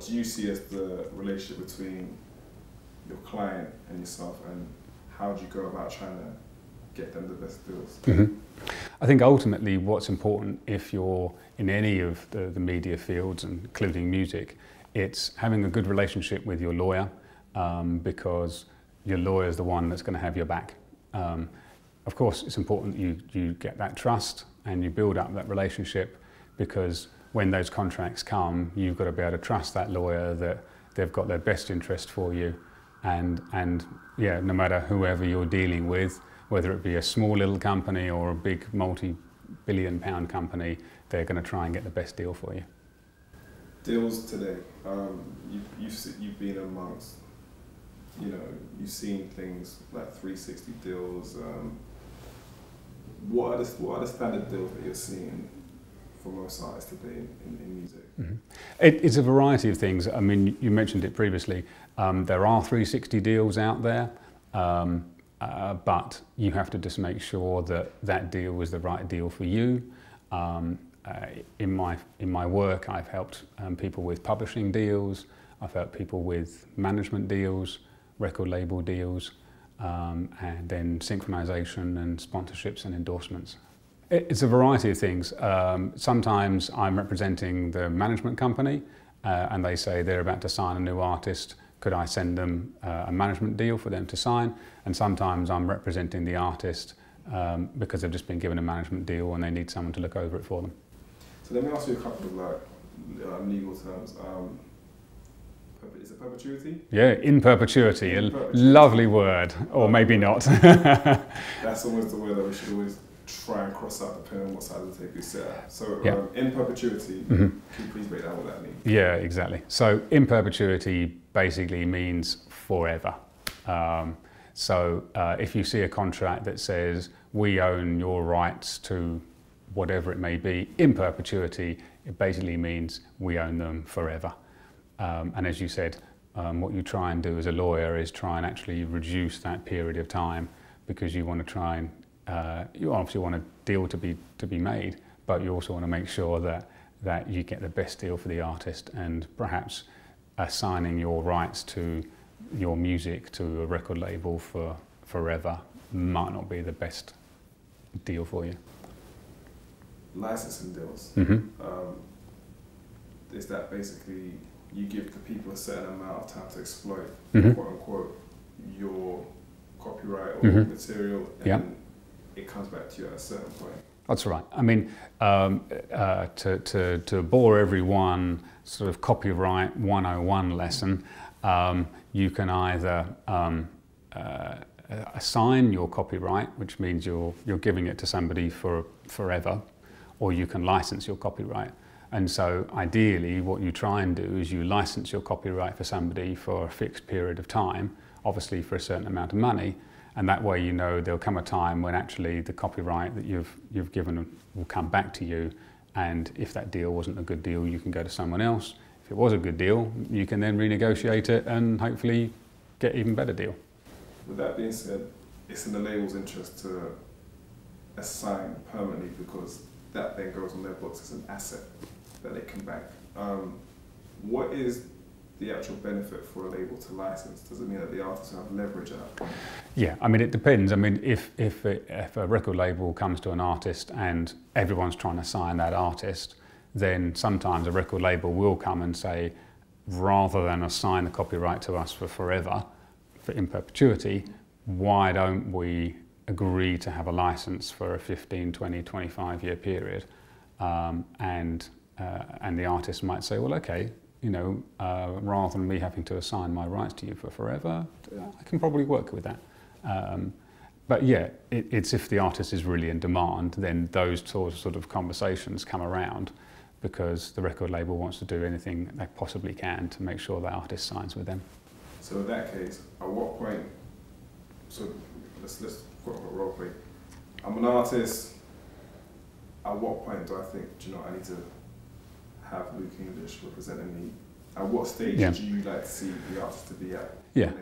what do you see as the relationship between your client and yourself, and how do you go about trying to get them the best deals? Mm-hmm. I think ultimately what's important if you're in any of the, the media fields, including music, it's having a good relationship with your lawyer um, because your lawyer is the one that's going to have your back. Um, of course, it's important that you, you get that trust and you build up that relationship because when those contracts come, you've got to be able to trust that lawyer that they've got their best interest for you. And, and yeah, no matter whoever you're dealing with, whether it be a small little company or a big multi-billion pound company, they're going to try and get the best deal for you. Deals today, um, you, you've, you've been amongst, you know, you've seen things like 360 deals. Um, what, are the, what are the standard deals that you're seeing for most artists today in, in, in music? Mm-hmm. It, it's a variety of things. I mean, you mentioned it previously. Um, there are 360 deals out there. Um, uh, but you have to just make sure that that deal was the right deal for you. Um, uh, in my in my work, I've helped um, people with publishing deals. I've helped people with management deals, record label deals, um, and then synchronization and sponsorships and endorsements. It, it's a variety of things. Um, sometimes I'm representing the management company, uh, and they say they're about to sign a new artist could I send them uh, a management deal for them to sign? And sometimes I'm representing the artist um, because they've just been given a management deal and they need someone to look over it for them. So let me ask you a couple of like um, legal terms. Um, is it perpetuity? Yeah, in perpetuity, in perpetuity. a lovely word, or maybe not. That's almost the word that we should always try and cross out depending on what side of the table you sit at. So yeah. um, in perpetuity, mm-hmm. can you please break down what that means? Yeah, exactly. So in perpetuity basically means forever. Um, so uh, if you see a contract that says we own your rights to whatever it may be in perpetuity, it basically means we own them forever. Um, and as you said, um, what you try and do as a lawyer is try and actually reduce that period of time because you want to try and uh, you obviously want a deal to be to be made, but you also want to make sure that that you get the best deal for the artist and perhaps assigning your rights to your music to a record label for forever might not be the best deal for you. Licensing deals. Mm-hmm. Um, is that basically you give the people a certain amount of time to exploit, mm-hmm. quote unquote, your copyright or mm-hmm. material, and yep. It comes back to you at a certain point. That's right. I mean, um, uh, to, to, to bore everyone, sort of copyright 101 lesson, um, you can either um, uh, assign your copyright, which means you're, you're giving it to somebody for forever, or you can license your copyright. And so ideally what you try and do is you license your copyright for somebody for a fixed period of time, obviously for a certain amount of money, and that way you know there'll come a time when actually the copyright that you've, you've given will come back to you and if that deal wasn't a good deal, you can go to someone else. If it was a good deal, you can then renegotiate it and hopefully get even better deal. With that being said, it's in the label's interest to assign permanently because that then goes on their books as an asset that they can bank. Um, what is the actual benefit for a label to license? Does it mean that the artists have leverage point? Yeah, I mean, it depends. I mean, if, if, it, if a record label comes to an artist and everyone's trying to sign that artist, then sometimes a record label will come and say, rather than assign the copyright to us for forever, for in perpetuity, why don't we agree to have a license for a 15, 20, 25 year period? Um, and, uh, and the artist might say, well, okay, you know, uh, rather than me having to assign my rights to you for forever, I can probably work with that. Um, but yeah, it, it's if the artist is really in demand, then those sort of conversations come around because the record label wants to do anything they possibly can to make sure that artist signs with them. So in that case, at what point, so let's, let's put a role play. I'm an artist, at what point do I think, do you know, I need to have Luke English representing me, at what stage yeah. do you like to see the artist to be at? Yeah.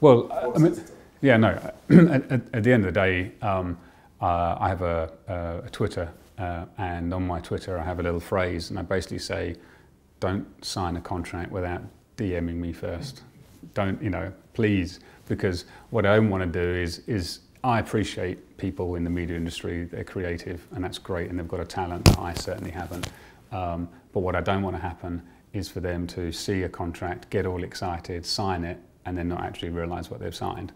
Well, I mean, yeah, no. at, at, the end of the day, um, uh, I have a, a, a Twitter, uh, and on my Twitter, I have a little phrase, and I basically say, don't sign a contract without DMing me first. Don't, you know, please, because what I don't want to do is, is I appreciate people in the media industry, they're creative and that's great and they've got a talent that I certainly haven't. Um, but what I don't want to happen is for them to see a contract, get all excited, sign it, and then not actually realise what they've signed.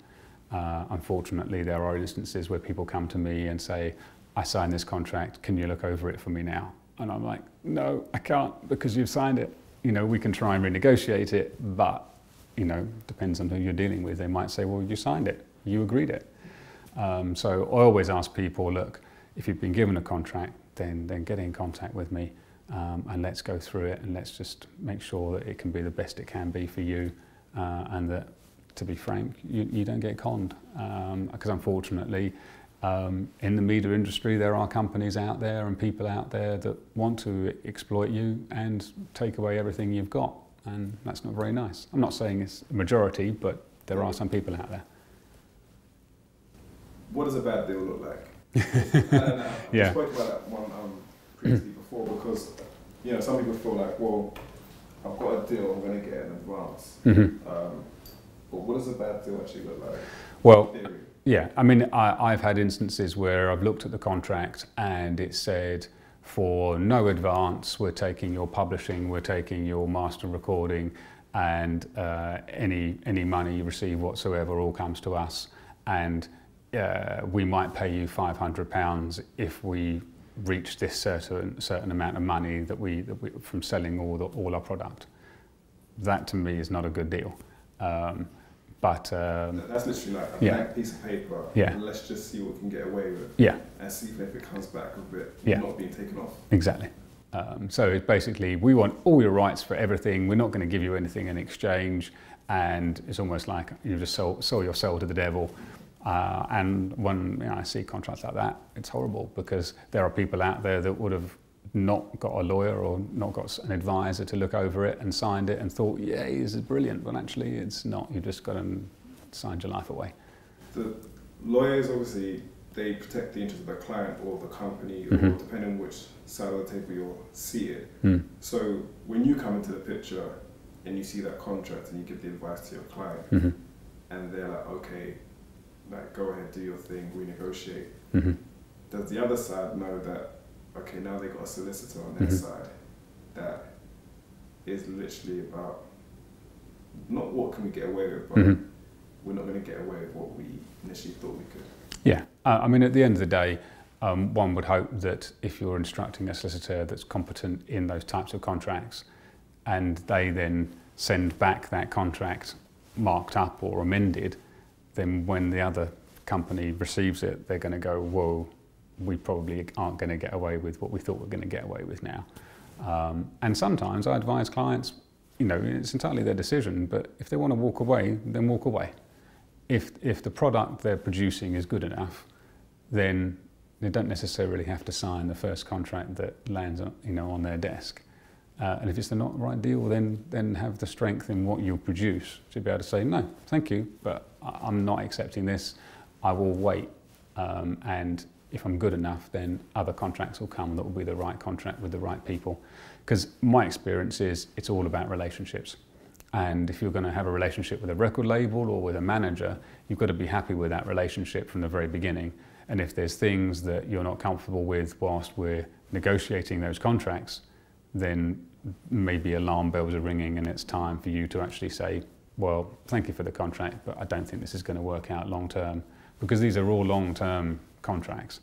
Uh, unfortunately, there are instances where people come to me and say, I signed this contract, can you look over it for me now? And I'm like, no, I can't because you've signed it. You know, we can try and renegotiate it, but, you know, depends on who you're dealing with. They might say, well, you signed it, you agreed it. Um, so I always ask people, look, if you've been given a contract, then, then get in contact with me um, and let's go through it and let's just make sure that it can be the best it can be for you uh, and that, to be frank, you, you don't get conned. Because um, unfortunately, um, in the media industry, there are companies out there and people out there that want to exploit you and take away everything you've got. And that's not very nice. I'm not saying it's a majority, but there are some people out there. What does a bad deal look like? I don't know. yeah. spoke about that one um, previously before because, you know, some people feel like, well, I've got a deal, I'm going to get an advance. Mm-hmm. Um, but what does a bad deal actually look like? Well, yeah, I mean, I, I've had instances where I've looked at the contract and it said, for no advance, we're taking your publishing, we're taking your master recording, and uh, any any money you receive whatsoever all comes to us, and uh, we might pay you five hundred pounds if we reach this certain certain amount of money that we, that we from selling all the, all our product. That to me is not a good deal. Um, but um, that's literally like a yeah. blank piece of paper. Yeah. let's just see what we can get away with. Yeah. And see if it comes back with it yeah. not being taken off. Exactly. Um, so it's basically we want all your rights for everything. We're not going to give you anything in exchange, and it's almost like you just sold, sold your soul to the devil. Uh, and when you know, I see contracts like that, it's horrible because there are people out there that would have not got a lawyer or not got an advisor to look over it and signed it and thought, yeah, this is brilliant, but actually it's not. You've just got to sign your life away. The lawyers obviously they protect the interest of the client or the company, mm-hmm. or depending on which side of the table you're seated. Mm. So when you come into the picture and you see that contract and you give the advice to your client, mm-hmm. and they're like, okay, like go ahead, do your thing, renegotiate. Mm-hmm. Does the other side know that okay, now they got a solicitor on their mm-hmm. side that is literally about not what can we get away with, but mm-hmm. we're not going to get away with what we initially thought we could. Yeah, uh, I mean, at the end of the day, um, one would hope that if you're instructing a solicitor that's competent in those types of contracts, and they then send back that contract marked up or amended, then when the other company receives it, they're going to go, whoa, we probably aren't going to get away with what we thought we are going to get away with now. Um, and sometimes I advise clients, you know, it's entirely their decision, but if they want to walk away, then walk away. If, if the product they're producing is good enough, then they don't necessarily have to sign the first contract that lands on, you know, on their desk. Uh, and if it's the not right deal, then, then have the strength in what you produce to be able to say, no, thank you, but I'm not accepting this. I will wait. Um, and if I'm good enough, then other contracts will come that will be the right contract with the right people. Because my experience is it's all about relationships. And if you're going to have a relationship with a record label or with a manager, you've got to be happy with that relationship from the very beginning. And if there's things that you're not comfortable with whilst we're negotiating those contracts, then maybe alarm bells are ringing and it's time for you to actually say, well, thank you for the contract, but I don't think this is going to work out long term because these are all long term contracts.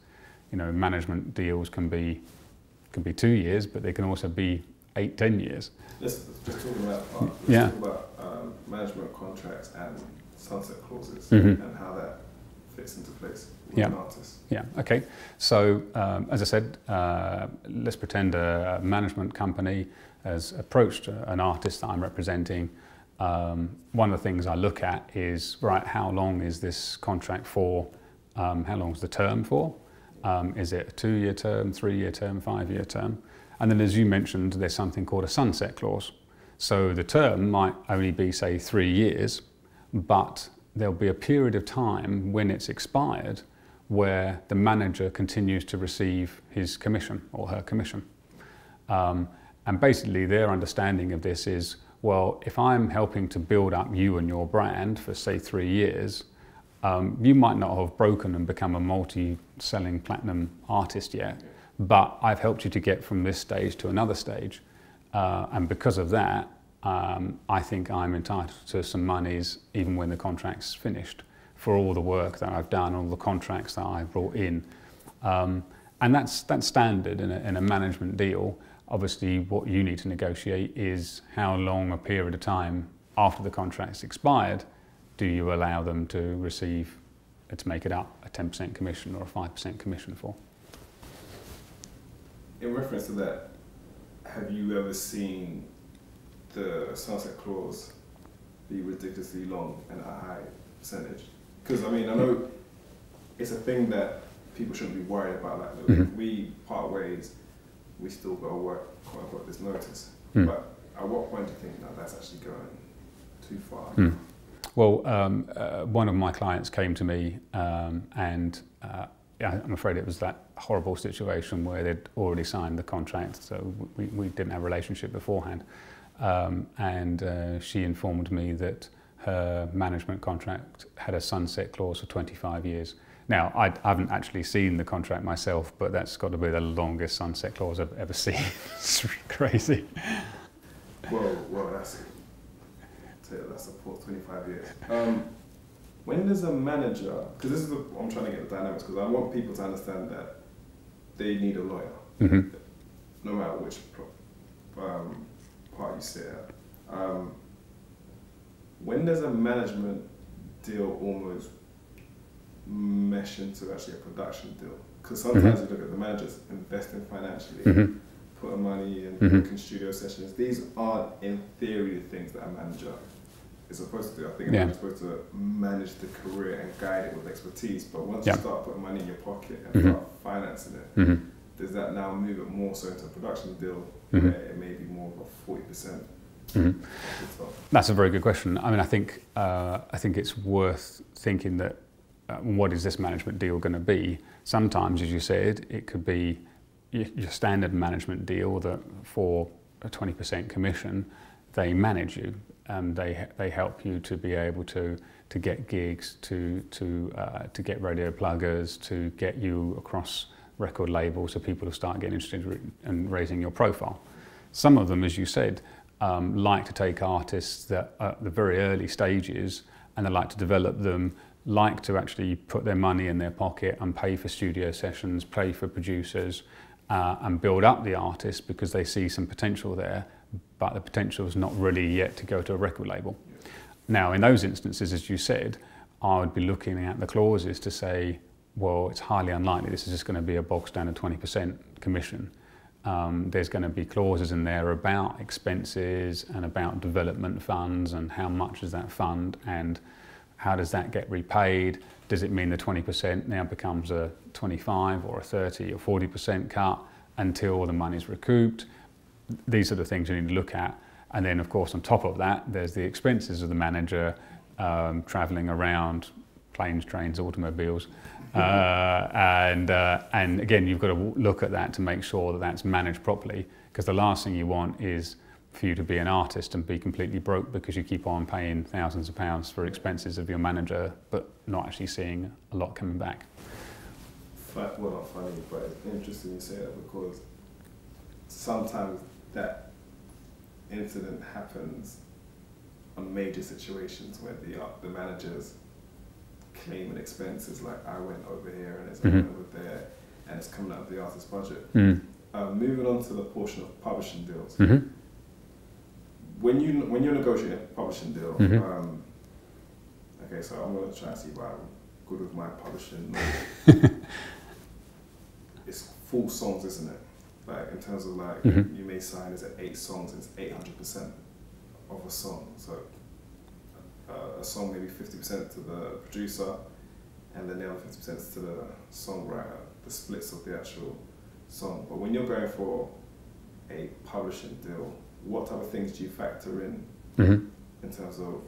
You know, management deals can be can be two years, but they can also be eight, ten years. Let's just talk about let's yeah. talk about um, management contracts and sunset clauses mm-hmm. and how that fits into place with yeah. an artist. Yeah. Okay. So um, as I said, uh, let's pretend a management company has approached an artist that I'm representing. Um, one of the things I look at is right, how long is this contract for? Um, how long is the term for? Um, is it a two-year term, three-year term, five-year term? And then, as you mentioned, there's something called a sunset clause. So the term might only be, say, three years, but there'll be a period of time when it's expired where the manager continues to receive his commission or her commission. Um, And basically, their understanding of this is well, if I'm helping to build up you and your brand for, say, three years, um, you might not have broken and become a multi selling platinum artist yet, but I've helped you to get from this stage to another stage. Uh, and because of that, um, I think I'm entitled to some monies even when the contract's finished for all the work that I've done, all the contracts that I've brought in. Um, and that's, that's standard in a, in a management deal. Obviously, what you need to negotiate is how long a period of time after the contract's expired do you allow them to receive, to make it up, a 10% commission or a 5% commission for. In reference to that, have you ever seen the sunset clause be ridiculously long and a high percentage? Because I mean, I know it's a thing that people shouldn't be worried about. Like, mm-hmm. if we part ways, we still got to work, quote unquote, this notice. Mm. But at what point do you think that that's actually going too far? Mm. Well, um, uh, one of my clients came to me um, and uh, I'm afraid it was that horrible situation where they'd already signed the contract, so we, we didn't have a relationship beforehand. Um, and uh, she informed me that her management contract had a sunset clause for 25 years. Now, I, haven't actually seen the contract myself, but that's got to be the longest sunset clause I've ever seen. it's crazy. Well, well, that's that's a supports 25 years. Um, when does a manager, because this is the, I'm trying to get the dynamics, because I want people to understand that they need a lawyer, mm-hmm. no matter which um, part you at. Um, when does a management deal almost mesh into actually a production deal. Because sometimes mm-hmm. you look at the managers investing financially, mm-hmm. putting money in, mm-hmm. booking studio sessions. These aren't, in theory, the things that a manager is supposed to do. I think yeah. you're supposed to manage the career and guide it with expertise. But once yeah. you start putting money in your pocket and mm-hmm. start financing it, mm-hmm. Does that now move it more so into a production deal mm-hmm. where it may be more of a 40%? Mm-hmm. That's a very good question. I mean, I think uh, I think it's worth thinking that uh, what is this management deal going to be? Sometimes, as you said, it could be your standard management deal that for a 20% commission, they manage you and they, they help you to be able to, to get gigs, to, to, uh, to get radio pluggers, to get you across record labels so people will start getting interested in raising your profile. Some of them, as you said, um, like to take artists that are at the very early stages and they like to develop them like to actually put their money in their pocket and pay for studio sessions, pay for producers, uh, and build up the artist because they see some potential there, but the potential is not really yet to go to a record label. Now, in those instances, as you said, I would be looking at the clauses to say, well, it's highly unlikely this is just going to be a bog standard 20% commission. Um, there's going to be clauses in there about expenses and about development funds and how much is that fund and how does that get repaid? Does it mean the 20% now becomes a 25 or a 30 or 40% cut until the money's recouped? These are the things you need to look at. And then, of course, on top of that, there's the expenses of the manager um, traveling around planes, trains, automobiles. Uh, and, uh, and again, you've got to look at that to make sure that that's managed properly because the last thing you want is for you to be an artist and be completely broke because you keep on paying thousands of pounds for expenses of your manager, but not actually seeing a lot coming back. Well, not funny, but it's interesting you say that because sometimes that incident happens on major situations where the uh, the managers claiming expenses like I went over here and it's mm-hmm. over there and it's coming out of the artist's budget. Mm. Um, moving on to the portion of publishing deals. Mm-hmm when you when you're negotiating a publishing deal, mm-hmm. um, okay, so I'm gonna try and see if I'm good with my publishing. it's full songs, isn't it? Like in terms of like mm-hmm. you may sign is at eight songs, it's eight hundred percent of a song. So uh, a song maybe fifty percent to the producer, and then the other fifty percent to the songwriter. The splits of the actual song. But when you're going for a publishing deal what type of things do you factor in mm-hmm. in terms of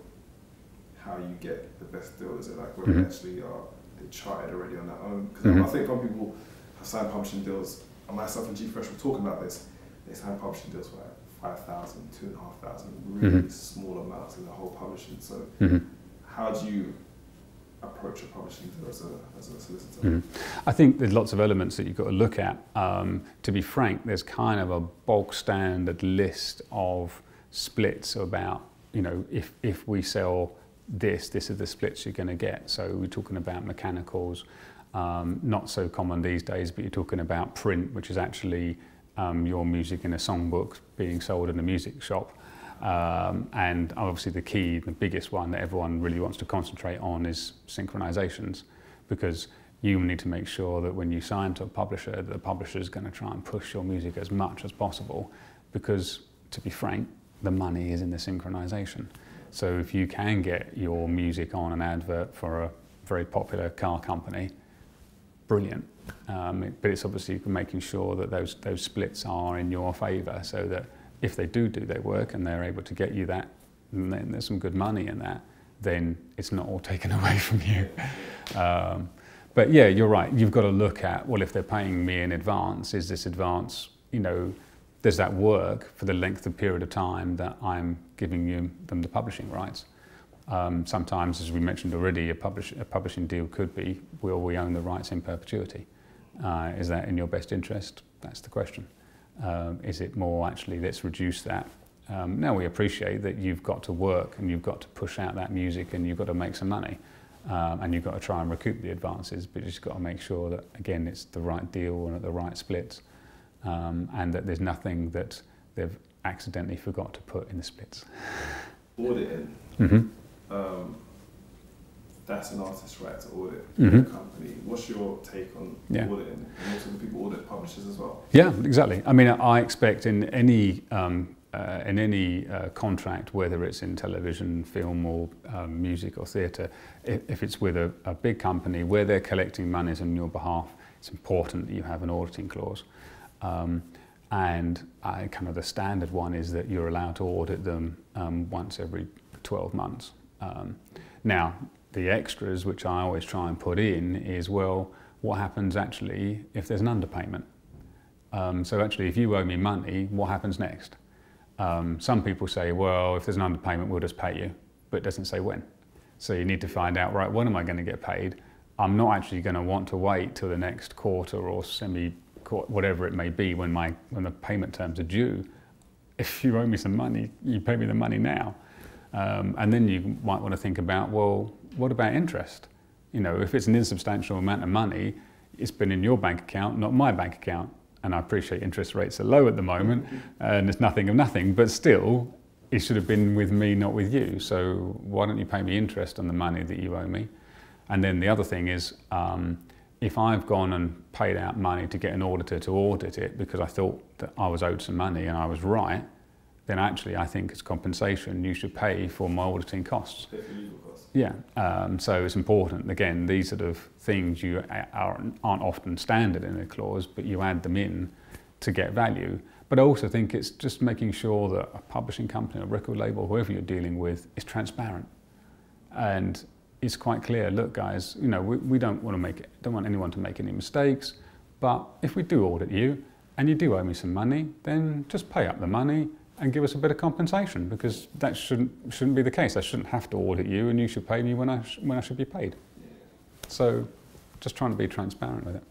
how you get the best deal? Is it like whether mm-hmm. actually are they charted already on their own? Because mm-hmm. I think some people have signed publishing deals, and myself and G Fresh were talking about this. They sign publishing deals for like 5,000, 2,500, really Mhm. small amounts in the whole publishing. So Mhm. how do you approach a publishing deal as a, as a solicitor? Mhm. I think there's lots of elements that you've got to look at. Um, to be frank, there's kind of a bulk standard list of splits about, you know, if, if we sell this, this is the splits you're going to get. So we're talking about mechanicals, um, not so common these days, but you're talking about print, which is actually um, your music in a songbook being sold in a music shop. Um, and obviously the key, the biggest one that everyone really wants to concentrate on is synchronizations because you need to make sure that when you sign to a publisher, that the publisher is going to try and push your music as much as possible because, to be frank, the money is in the synchronization. So if you can get your music on an advert for a very popular car company, brilliant. Um, but it's obviously making sure that those, those splits are in your favour so that if they do do their work and they're able to get you that, and then there's some good money in that, then it's not all taken away from you. Um, but yeah, you're right. You've got to look at well, if they're paying me in advance, is this advance, you know, does that work for the length of period of time that I'm giving you them the publishing rights? Um, sometimes, as we mentioned already, a, publish, a publishing deal could be will we own the rights in perpetuity? Uh, is that in your best interest? That's the question. Um, is it more actually let's reduce that? Um, now we appreciate that you've got to work and you've got to push out that music and you've got to make some money um, and you've got to try and recoup the advances, but you've just got to make sure that again it's the right deal and at the right splits, um, and that there's nothing that they've accidentally forgot to put in the splits. Auditing, Mm-hmm. Um, that's an artist's right to audit Mhm. a company. What's your take on Yeah. auditing? And also, do people audit publishers as well? Yeah, exactly. I mean, I expect in any um, uh, in any uh, contract, whether it's in television, film, or um, music or theatre, if, if it's with a, a big company where they're collecting monies on your behalf, it's important that you have an auditing clause. Um, and I, kind of the standard one is that you're allowed to audit them um, once every 12 months. Um, now, the extras, which I always try and put in, is well, what happens actually if there's an underpayment? Um, so actually, if you owe me money, what happens next? Um, some people say, well, if there's an underpayment, we'll just pay you, but it doesn't say when. So you need to find out, right, when am I going to get paid? I'm not actually going to want to wait till the next quarter or semi, whatever it may be, when my when the payment terms are due. If you owe me some money, you pay me the money now, um, and then you might want to think about, well, what about interest? You know, if it's an insubstantial amount of money, it's been in your bank account, not my bank account. And I appreciate interest rates are low at the moment, and it's nothing of nothing, but still, it should have been with me, not with you. So why don't you pay me interest on the money that you owe me? And then the other thing is, um, if I've gone and paid out money to get an auditor to audit it because I thought that I was owed some money and I was right, then actually I think as compensation you should pay for my auditing costs. Pay for legal costs. Yeah, um, so it's important. Again, these sort of things you aren't, aren't often standard in a clause, but you add them in to get value. But I also think it's just making sure that a publishing company, a record label, whoever you're dealing with, is transparent. And it's quite clear, look guys, you know, we, we don't want to make don't want anyone to make any mistakes, but if we do audit you and you do owe me some money, then just pay up the money and give us a bit of compensation because that shouldn't shouldn't be the case. I shouldn't have to audit you and you should pay me when I when I should be paid. So just trying to be transparent with it.